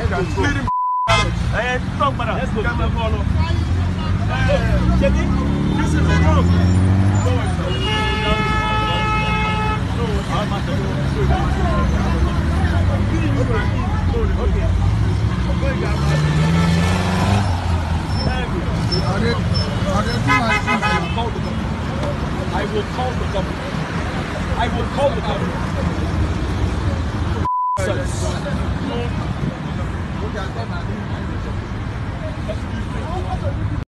Eh. Eh, this is wrong. No, I'm not sure. Okay. I will call the government. I will call the government. Thank you.